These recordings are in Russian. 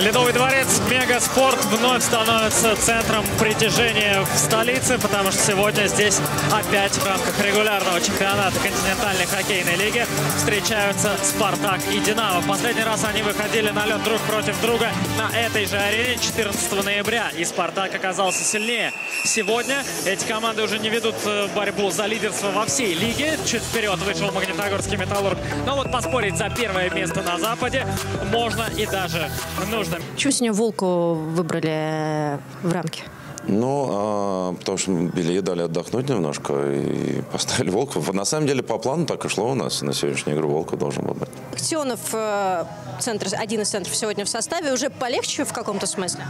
Ледовый дворец Мегаспорт вновь становится центром притяжения в столице, потому что сегодня здесь опять в рамках регулярного чемпионата континентальной хоккейной лиги встречаются Спартак и Динамо. Последний раз они выходили на лед друг против друга на этой же арене 14 ноября, и Спартак оказался сильнее. Сегодня эти команды уже не ведут э, борьбу за лидерство во всей лиге. Чуть вперед вышел Магнитогорский Металлург. Но вот поспорить за первое место на Западе можно и даже нужно. Почему сегодня Волку выбрали в рамки? Ну, а, потому что Белье дали отдохнуть немножко и поставили Волков. На самом деле, по плану так и шло у нас. На сегодняшнюю игру Волков должен был быть. Актионов, э, центр, один из центров сегодня в составе, уже полегче в каком-то смысле?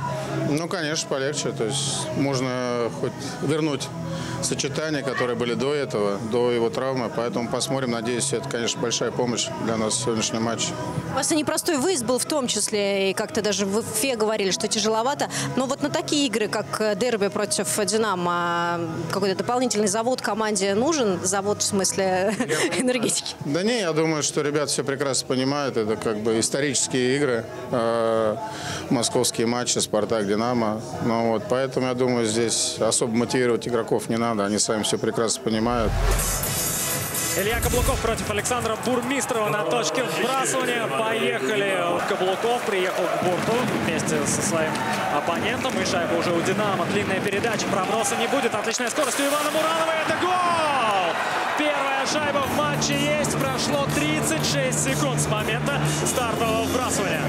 Ну, конечно, полегче. То есть можно хоть вернуть сочетания, которые были до этого, до его травмы. Поэтому посмотрим. Надеюсь, это, конечно, большая помощь для нас в сегодняшнем матче. У вас и непростой выезд был в том числе, и как-то даже в ФЕ говорили, что тяжеловато. Но вот на такие игры, как дерби против Динамо, какой-то дополнительный завод команде нужен? Завод в смысле энергетики? Да не, я думаю, что ребята все прекрасно понимают. Это как бы исторические игры, э, московские матчи, Спартак, Динамо. Ну вот, поэтому я думаю, здесь особо мотивировать игроков не надо. Они сами все прекрасно понимают. Илья Каблуков против Александра Бурмистрова на точке вбрасывания. Поехали. Каблуков приехал к борту вместе со своим оппонентом. И шайба уже у Динамо. Длинная передача. Проброса не будет. Отличная скорость у Ивана Муранова. Это гол! Первая шайба в матче есть. Прошло 36 секунд с момента стартового вбрасывания.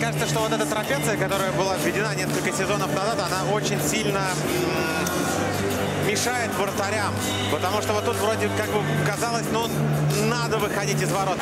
Кажется, что вот эта трапеция, которая была введена несколько сезонов назад, она очень сильно мешает вратарям. Потому что вот тут вроде как бы казалось, ну, надо выходить из ворот.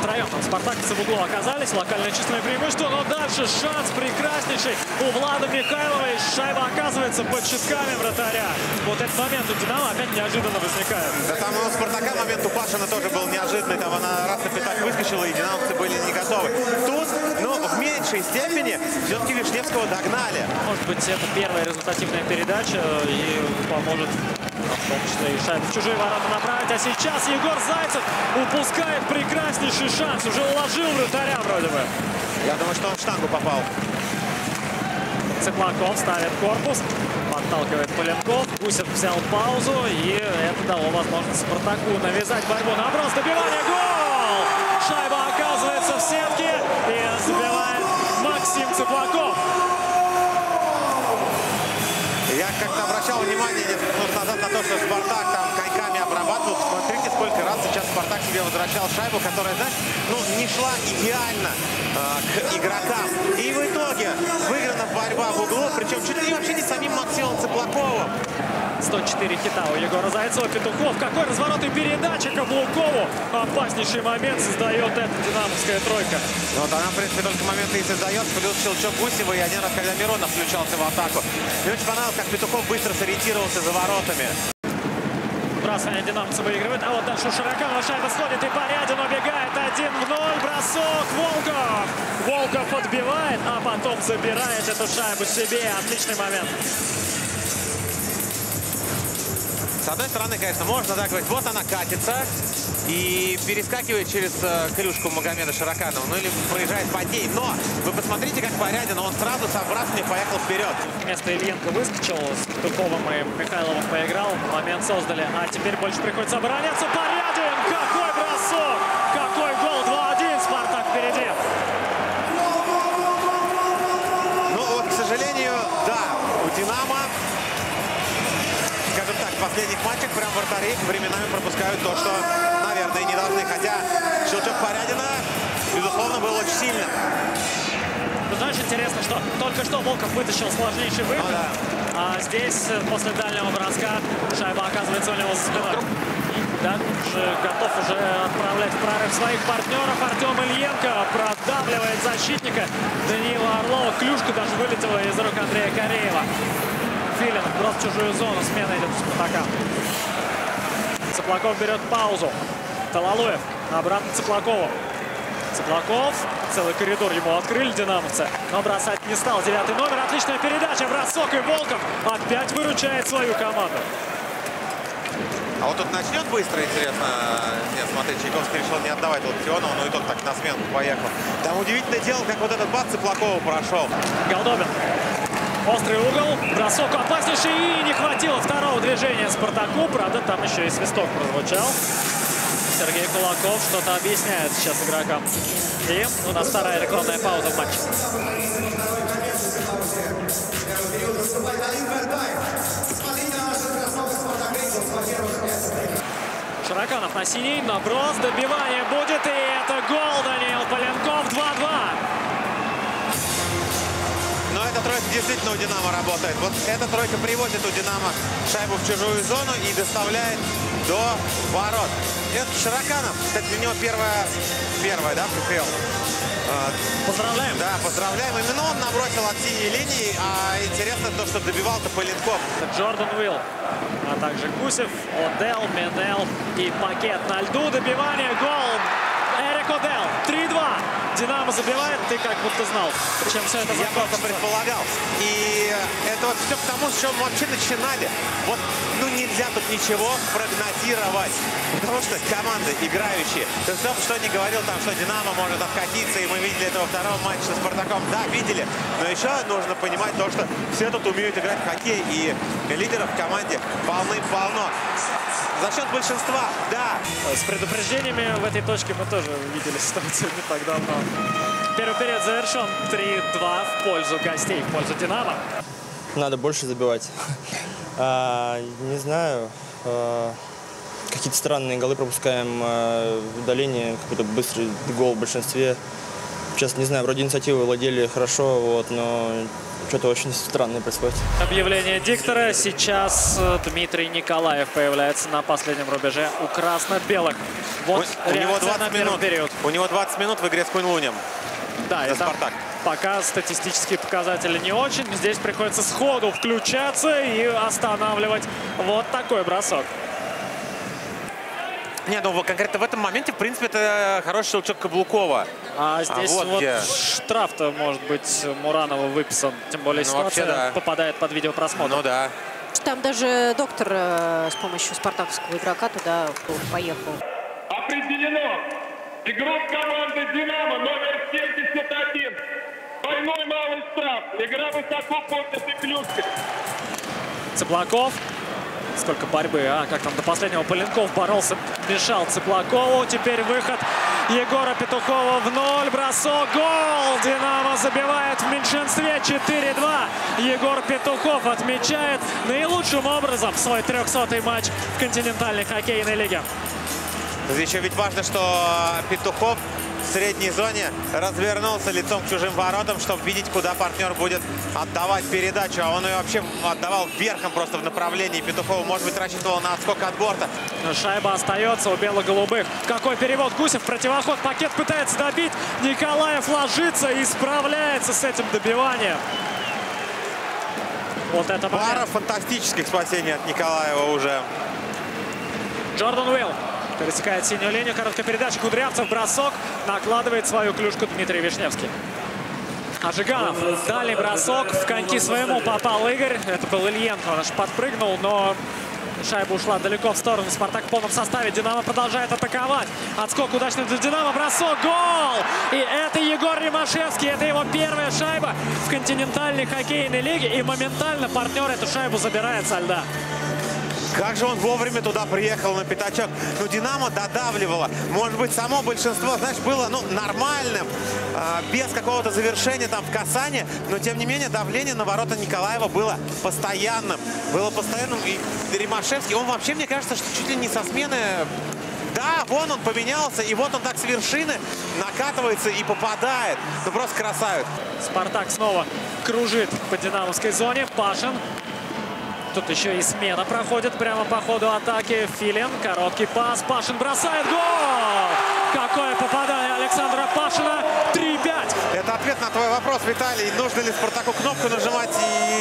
Втроем там спартаковцы в углу оказались. Локальное численное преимущество. Но дальше шанс прекраснейший у Влада Михайлова. И шайба оказывается под щитками вратаря. Вот этот момент у Динамо опять неожиданно возникает. Да там у Спартака момент у Пашина тоже был неожиданный. Там она раз на пятак выскочила, и динамовцы были не готовы. Тут, ну, в меньшей степени все-таки Вишневского догнали. Может быть, это первая результативная передача и поможет и шайбу в чужие ворота направить. А сейчас Егор Зайцев упускает прекраснейший шанс. Уже уложил вратаря вроде бы. Я думаю, что он в штангу попал. Цыплаков ставит корпус, подталкивает Поленков. Гусев взял паузу, и это дало возможность Спартаку навязать борьбу. Наброс, добивание, гол! Шайба оказывается в сетке, и забивает Максим Цыплаков. Как-то обращал внимание минут назад на то, что Спартак там коньками обрабатывал. Смотрите, сколько раз сейчас Спартак себе возвращал шайбу, которая, знаешь, ну, не шла идеально э, к игрокам. И в итоге выиграна борьба в углу, причем чуть ли вообще не самим Максимом Цыплаковым. 104 хита у Егора Зайцева. Петухов. Какой разворот и передача Каблукову. Опаснейший момент создает эта динамовская тройка. Ну, вот она, в принципе, только моменты и создает. Плюс щелчок Гусева и один раз, когда Миронов включался в атаку. Мне очень понравилось, как Петухов быстро сориентировался за воротами. Бросание динамовцы выигрывает. А вот дальше у Широканова шайба сходит и Порядин убегает. 1 в 0. Бросок Волков. Волков отбивает, а потом забирает эту шайбу себе. Отличный момент. С одной стороны, конечно, можно так говорить, вот она катится и перескакивает через э, клюшку Магомеда Широканова, ну или проезжает под ней. Но вы посмотрите, как Порядин, он сразу с обратным поехал вперед. Вместо Ильенко выскочил, с Петуховым и Михайловым поиграл. Момент создали, а теперь больше приходится обороняться. Порядин! Какой бросок! Какой гол! 2-1, Спартак впереди. Ну вот, к сожалению, да, у Динамо последних матчах прям вратари временами пропускают то, что, наверное, не должны. Хотя щелчок Порядина, безусловно, был очень сильным. Ну, знаешь, интересно, что только что Волков вытащил сложнейший выход, Ну, да. а здесь э, после дальнего броска шайба оказывается у него за спиной. Да, уже готов уже отправлять в прорыв своих партнеров. Артем Ильенко продавливает защитника Даниила Орлова. Клюшка даже вылетела из рук Андрея Кореева. Филин, брос в чужую зону. Смена идет у Спартака. Цыплаков берет паузу. Талалуев обратно Цыплакову. Цыплаков. Целый коридор ему открыли динамовцы. Но бросать не стал. Девятый номер. Отличная передача. Бросок и Волков опять выручает свою команду. А вот тут начнет быстро, интересно. Нет, смотри, Чайковский решил не отдавать Локтионову, но и тот так на смену поехал. Там удивительное дело, как вот этот бац Цыплакова прошел. Голдобин. Острый угол, бросок опаснейший и не хватило второго движения Спартаку. Правда, там еще и свисток прозвучал. Сергей Кулаков что-то объясняет сейчас игрокам. И у нас вторая рекламная пауза в матче. Широканов на синий, наброс, добивание будет, и это гол Даниил Поленков 2-2. Эта тройка действительно у «Динамо» работает. Вот эта тройка приводит у «Динамо» шайбу в чужую зону и доставляет до ворот. Это Широканов. Кстати, у него первая, первая да, в КХЛ. А, Поздравляем. Да, поздравляем. Именно он набросил от синей линии. А интересно то, что добивал-то Поленков. Джордан Уилл, а также Гусев, Одел, Менел и пакет на льду. Добивание, гол. Эрик Одел, 3-2. Динамо забивает, ты как будто знал, чем все это Я просто закончится. предполагал. И это вот все потому, с чего мы вообще начинали. Вот, ну нельзя тут ничего прогнозировать. Потому что команды играющие. Кто бы что ни говорил, там, что Динамо может откатиться, и мы видели это во втором матче со Спартаком. Да, видели. Но еще нужно понимать то, что все тут умеют играть в хоккей. И лидеров в команде полны-полно. За счет большинства, да. С предупреждениями в этой точке мы тоже видели ситуацию не так давно. Первый период завершен 3-2 в пользу гостей, в пользу Динамо. Надо больше забивать. А, не знаю. а, какие-то странные голы пропускаем. а, в удалении какой-то быстрый гол в большинстве. Сейчас не знаю, вроде инициативы владели хорошо, вот, но что-то очень странное происходит. Объявление диктора. Сейчас э, Дмитрий Николаев появляется на последнем рубеже у красно-белых. Вот у, у него реакция 20 на первый минут. период. У него 20 минут в игре с Кунь-Лунем. Да, и там «Спартак». пока статистические показатели не очень. Здесь приходится сходу включаться и останавливать вот такой бросок. Не, ну вот конкретно в этом моменте, в принципе, это хороший щелчок Каблукова. А здесь вот вот, где. штраф-то, может быть, Муранова выписан. Тем более Ну, вообще, ситуация да. попадает под видеопросмотр. Ну да. Там даже доктор э, с помощью спартаковского игрока туда поехал. Определено. Игрок команды «Динамо» номер 71. Двойной малый штраф. Игра высоко поднятой клюшкой. Цыплаков. Сколько борьбы, а? Как там до последнего Поленков боролся, мешал Цыплакову. Теперь выход Егора Петухова в ноль. Бросок, гол! Динамо забивает в меньшинстве 4-2. Егор Петухов отмечает наилучшим образом свой 300-й матч в континентальной хоккейной лиге. Еще ведь важно, что Петухов в средней зоне развернулся лицом к чужим воротам, чтобы видеть, куда партнер будет отдавать передачу. А он ее вообще отдавал верхом просто в направлении Петухова. Может быть, рассчитывал на отскок от борта. Шайба остается у бело-голубых. Какой перевод Гусев, противоход, пакет пытается добить. Николаев ложится и справляется с этим добиванием. Вот это Пара момент. фантастических спасений от Николаева уже. Джордан Уилл пересекает синюю линию. Короткая передача. Кудрявцев бросок. Накладывает свою клюшку Дмитрий Вишневский. Ажиганов. Дальний бросок. В коньки своему попал Игорь. Это был Ильенко. Он аж подпрыгнул, но шайба ушла далеко в сторону. Спартак в полном составе. Динамо продолжает атаковать. Отскок удачный для Динамо. Бросок. Гол! И это Егор Римашевский. Это его первая шайба в континентальной хоккейной лиге. И моментально партнер эту шайбу забирает со льда. Как же он вовремя туда приехал на пятачок. Ну, Динамо додавливало. Может быть, само большинство, знаешь, было ну, нормальным, а, без какого-то завершения там в касании. Но, тем не менее, давление на ворота Николаева было постоянным. Было постоянным. И Римашевский, он вообще, мне кажется, что чуть ли не со смены... Да, вон он поменялся, и вот он так с вершины накатывается и попадает. Ну, просто красавец. Спартак снова кружит по динамовской зоне. Пашин. Тут еще и смена проходит прямо по ходу атаки. Филин. Короткий пас. Пашин бросает. Гол! Какое попадание Александра Пашина. 3-5. Это ответ на твой вопрос, Виталий. Нужно ли Спартаку кнопку нажимать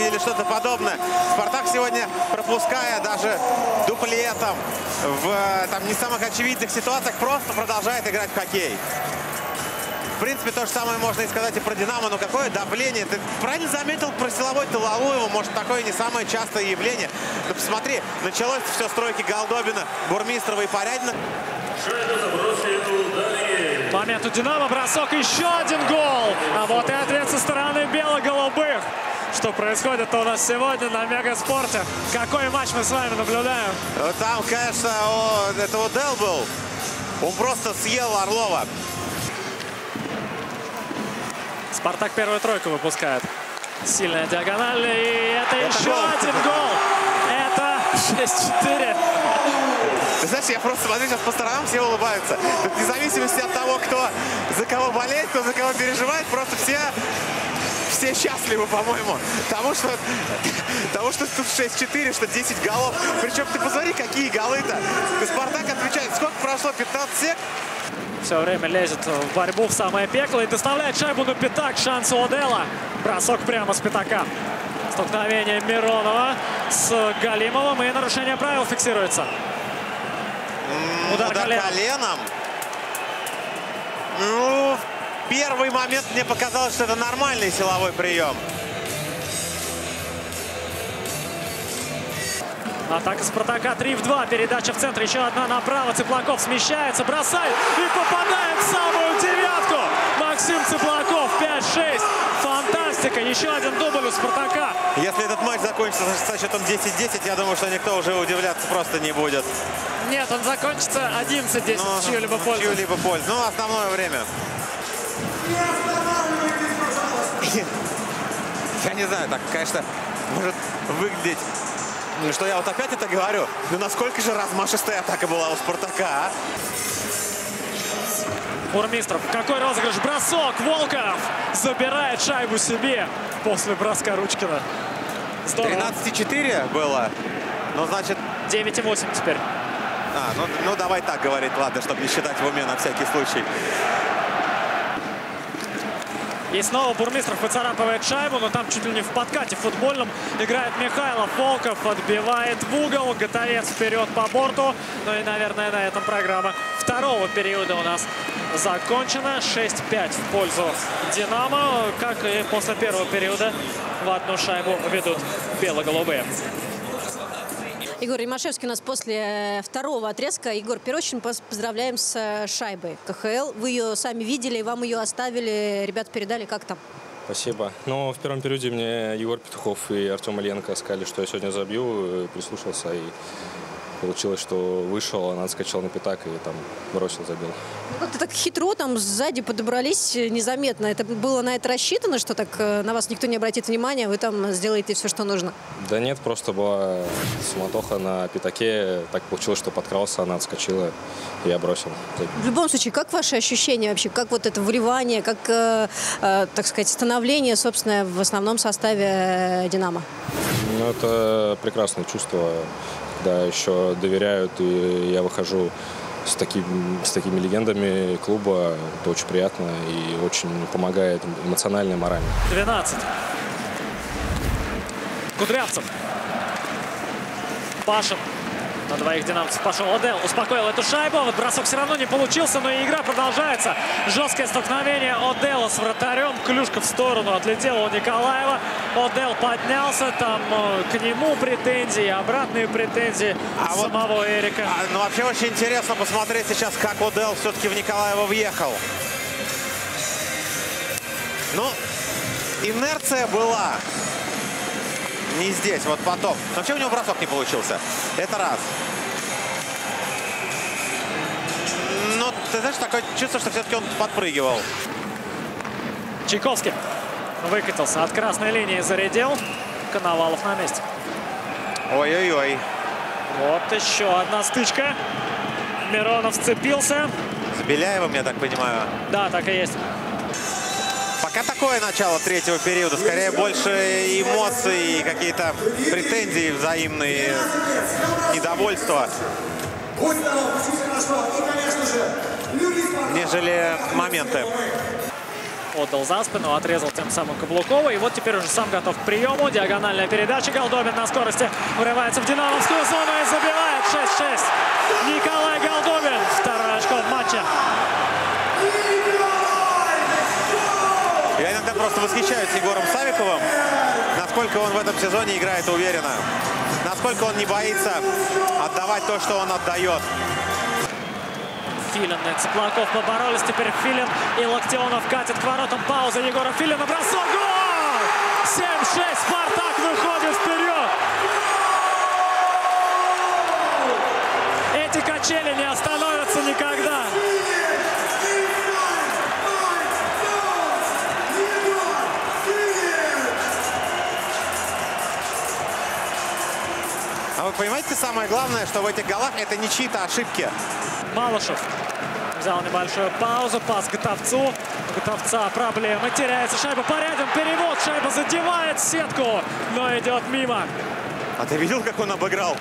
или что-то подобное? Спартак сегодня, пропуская даже дуплетом в э, там, не самых очевидных ситуациях, просто продолжает играть в хоккей. В принципе, то же самое можно и сказать и про «Динамо». Но какое давление. Ты правильно заметил про силовой Талалуева. Может, такое не самое частое явление. Но посмотри, началось все стройки Голдобина, Бурмистрова и Порядина. Момент у «Динамо», бросок, еще один гол. А вот и ответ со стороны бело-голубых. Что происходит у нас сегодня на Мегаспорте? Какой матч мы с вами наблюдаем? Там, конечно, о, это Удел был. Он просто съел Орлова. Спартак первую тройку выпускает. Сильная диагональ. И это, Это еще гол. один гол. Это 6-4. Ты знаешь, я просто смотрю сейчас по сторонам, все улыбаются. Тут вне зависимости от того, кто за кого болеет, кто за кого переживает, просто все все счастливы, по-моему. Тому, что, того, что тут 6-4, что 10 голов. Причем ты посмотри, какие голы-то. Спартак отвечает. Сколько прошло? 15 сек? Все время лезет в борьбу в самое пекло и доставляет шайбу на пятак. Шанс у Одела. Бросок прямо с пятака. Столкновение Миронова с Галимовым. И нарушение правил фиксируется. Удар, Удар коленом. коленом. Ну, в первый момент мне показалось, что это нормальный силовой прием. Атака Спартака 3 в 2. Передача в центр. Еще одна направо. Цыплаков смещается, бросает и попадает в самую девятку. Максим Цыплаков 5-6. Фантастика. Еще один дубль у Спартака. Если этот матч закончится со счетом 10-10, я думаю, что никто уже удивляться просто не будет. Нет, он закончится 11-10 Ну, в чью-либо в пользу. чью-либо пользу. Ну, основное время. Я не знаю, так, конечно, может выглядеть, ну, что я вот опять это говорю, но насколько же размашистая атака была у Спартака, а? Бурмистров. Какой розыгрыш? Бросок. Волков забирает шайбу себе после броска Ручкина. Здорово. 13-4 было. Ну, значит, 9,8 теперь. а, ну, ну давай так говорить, ладно, чтобы не считать в уме на всякий случай. И снова Бурмистров выцарапывает шайбу, но там чуть ли не в подкате футбольном играет Михайлов. Волков отбивает в угол. Готовец вперед по борту. Ну и, наверное, на этом программа второго периода у нас закончена. 6-5 в пользу «Динамо». Как и после первого периода в одну шайбу ведут бело-голубые. Егор Римашевский у нас после э, второго отрезка. Егор Перочин, поздравляем с э, шайбой КХЛ. Вы ее сами видели, вам ее оставили, ребята передали. Как там? Спасибо. Но в первом периоде мне Егор Петухов и Артем Ильенко сказали, что я сегодня забью, э, прислушался и получилось, что вышел, она отскочила на пятак и там бросил, забил. Ну, Как-то так хитро там сзади подобрались э, незаметно. Это было на это рассчитано, что так э, на вас никто не обратит внимания, вы там сделаете все, что нужно. Да нет, просто была суматоха на пятаке. Так получилось, что подкрался, она отскочила, и я бросил. В любом случае, как ваши ощущения вообще? Как вот это вливание, как, э, э, так сказать, становление, собственно, в основном составе «Динамо»? Ну, это прекрасное чувство, когда еще доверяют, и я выхожу с, таким, с такими легендами клуба. Это очень приятно и очень помогает эмоционально и морально. 12. Кудрявцев. Пашин. На двоих динамцев пошел Одел. Успокоил эту шайбу. Вот бросок все равно не получился, но и игра продолжается. Жесткое столкновение Одела с вратарем. Клюшка в сторону отлетела у Николаева. Одел поднялся. Там э, к нему претензии, обратные претензии А вот- самого Эрика. А, ну, вообще очень интересно посмотреть сейчас, как Удел все-таки в Николаева въехал. Ну, инерция была. Не здесь, вот потом. Но вообще у него бросок не получился. Это раз. Ну, ты знаешь, такое чувство, что все-таки он подпрыгивал. Чайковский выкатился от красной линии, зарядил. Коновалов на месте. Ой-ой-ой. Вот еще одна стычка. Миронов сцепился. С Беляевым, я так понимаю. Да, так и есть. Пока такое начало третьего периода. Скорее больше эмоций и какие-то претензии взаимные, недовольства, нежели моменты. Отдал за спину, отрезал тем самым Каблукова. И вот теперь уже сам готов к приему. Диагональная передача. Голдобин на скорости врывается в динамовскую зону и забивает 6-6. Николай Голдобин. Второе очко в матче. Я иногда просто восхищаюсь Егором Савиковым, насколько он в этом сезоне играет уверенно, насколько он не боится отдавать то, что он отдает. Филин и Цыплаков поборолись. Теперь Филин и Локтионов катят к воротам. Пауза Егора Филина. Бросок. Гол! 7-6. Спартак выходит вперед. Эти качели не остановятся никогда. Вы понимаете, самое главное, что в этих голах это не чьи-то ошибки. Малышев взял небольшую паузу. Пас Готовцу. У Готовца проблемы. Теряется шайба. Поряден. Перевод. Шайба задевает сетку, но идет мимо. А ты видел, как он обыграл?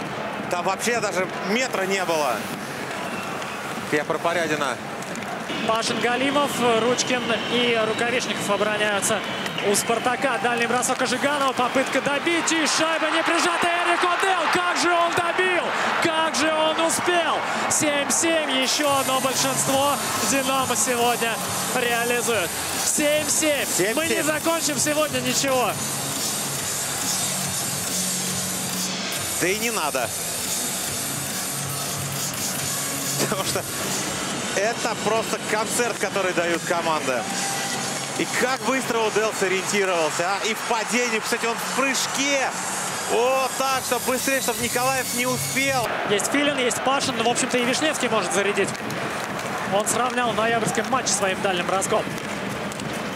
Там вообще даже метра не было. Я про Порядина. Пашин Галимов, Ручкин и Рукавишников обороняются у Спартака. Дальний бросок Ожиганова, попытка добить и шайба не прижата. Эрик Одел, как же он добил, как же он успел. 7-7, еще одно большинство Динамо сегодня реализует. 7-7, мы не закончим сегодня ничего. Да и не надо. Потому что это просто концерт, который дают команды. И как быстро Удел сориентировался. А? И в падении, кстати, он в прыжке. Вот так, чтобы быстрее, чтобы Николаев не успел. Есть Филин, есть Пашин, но, в общем-то, и Вишневский может зарядить. Он сравнял в матче своим дальним броском.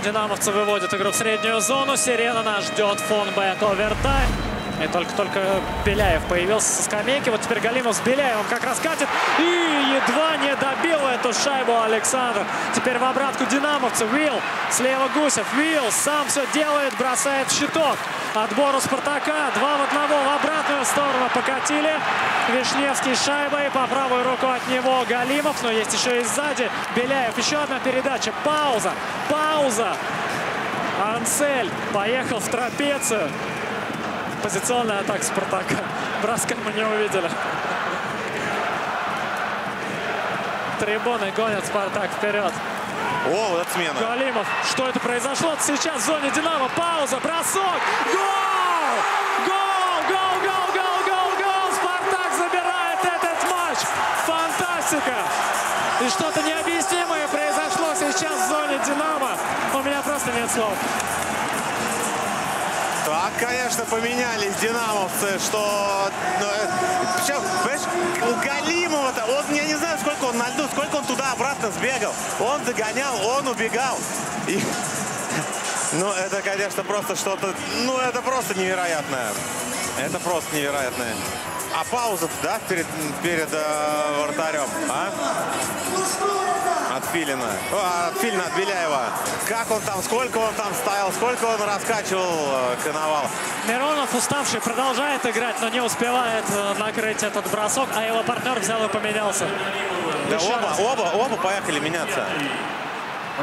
Динамовцы выводят игру в среднюю зону. Сирена нас ждет фон бэк овертайм. И только-только Беляев появился со скамейки. Вот теперь Галимов с Беляевым как раз катит. И едва не добил эту шайбу Александр. Теперь в обратку динамовцы. Вилл, слева Гусев. Вилл сам все делает, бросает щиток. Отбор у Спартака. Два в одного в обратную сторону покатили. Вишневский шайбой. По правую руку от него Галимов. Но есть еще и сзади Беляев. Еще одна передача. Пауза. Пауза. Ансель поехал в трапецию. Позиционная атака Спартака. Броска мы не увидели. Трибуны гонят Спартак вперед. О, вот эта смена. Галимов. Что это произошло? Сейчас в зоне Динамо. Пауза. Бросок. Гол! Гол! Гол! Гол! Гол! Гол! Гол! Спартак забирает этот матч. Фантастика! И что-то необъяснимое произошло сейчас в зоне Динамо. У меня просто нет слов. Так, конечно, поменялись динамовцы, что... Ну, э, причем, понимаешь, у Галимова-то, он, я не знаю, сколько он на льду, сколько он туда-обратно сбегал. Он догонял, он убегал. И... Ну, это, конечно, просто что-то... Ну, это просто невероятное. Это просто невероятное. А пауза да, перед, перед э, вратарем, а? От Филина. От Филина, от Беляева. Как он там, сколько он там стоял, сколько он раскачивал э, коновал. Миронов, уставший, продолжает играть, но не успевает э, накрыть этот бросок, а его партнер взял и поменялся. Да Еще оба, раз. оба, оба поехали меняться.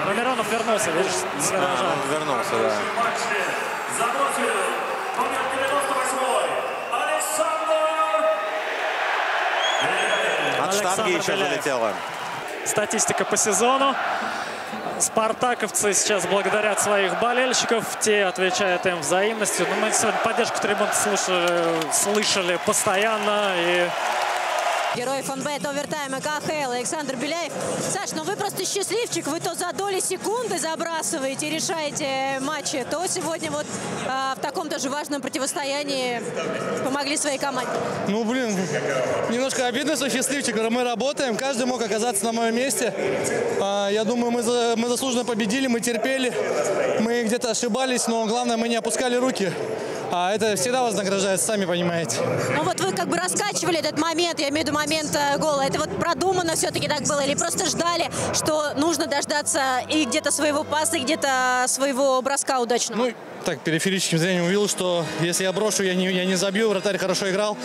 Но Миронов вернулся, видишь, А, он вернулся, да. Забросил номер 98 Александр От штанги еще залетело. Статистика по сезону. Спартаковцы сейчас благодарят своих болельщиков, те отвечают им взаимностью. Но мы сегодня поддержку трибун слышали, слышали постоянно. И Герой фонбет овертайма КХЛ Александр Беляев. Саш, ну вы просто счастливчик. Вы то за доли секунды забрасываете и решаете матчи, то сегодня вот а, в таком тоже важном противостоянии помогли своей команде. Ну, блин, немножко обидно, что счастливчик. Мы работаем, каждый мог оказаться на моем месте. А, Я думаю, мы, за- мы заслуженно победили, мы терпели, мы где-то ошибались, но главное, мы не опускали руки. А это всегда вознаграждается, сами понимаете. Ну вот вы как бы раскачивали этот момент, я имею в виду момент э, гола. Это вот продуманно все-таки так было? Или просто ждали, что нужно дождаться и где-то своего паса, и где-то своего броска удачного? Ну, так, периферическим зрением увидел, что если я брошу, я не, я не забью. Вратарь хорошо играл.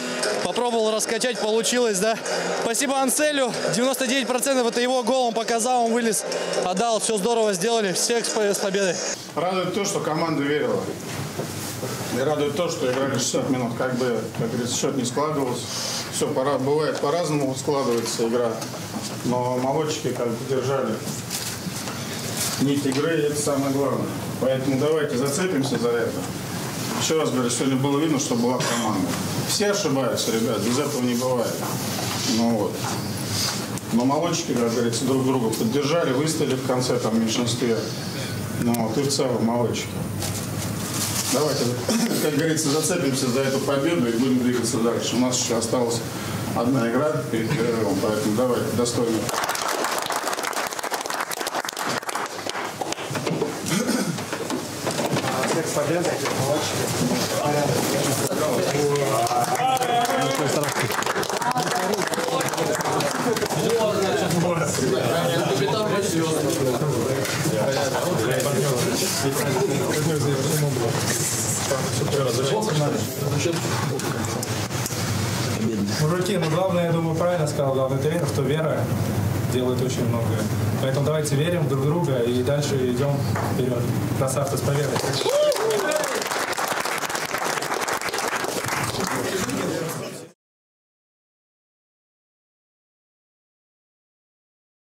Попробовал раскачать, получилось, да. Спасибо Анселю. 99% это его гол, он показал, он вылез, отдал. Все здорово сделали. Всех с победой. Радует то, что команда верила. И радует то, что играли 60 минут. Как бы, как говорится, счет не складывался. Все пора, бывает по-разному складывается игра. Но молодчики как бы держали нить игры, и это самое главное. Поэтому давайте зацепимся за это. Еще раз говорю, сегодня было видно, что была команда. Все ошибаются, ребят, без этого не бывает. Ну вот. Но молодчики, как говорится, друг друга поддержали, выставили в конце там в меньшинстве. Ну вот, и в целом молодчики. Давайте, как говорится, зацепимся за эту победу и будем двигаться дальше. У нас еще осталась одна игра перед перерывом, поэтому давайте достойно. Мужики, ну главное, я думаю, правильно сказал главный тренер, что вера делает очень многое. Поэтому давайте верим друг друга и дальше идем вперед. Красавцы с победой!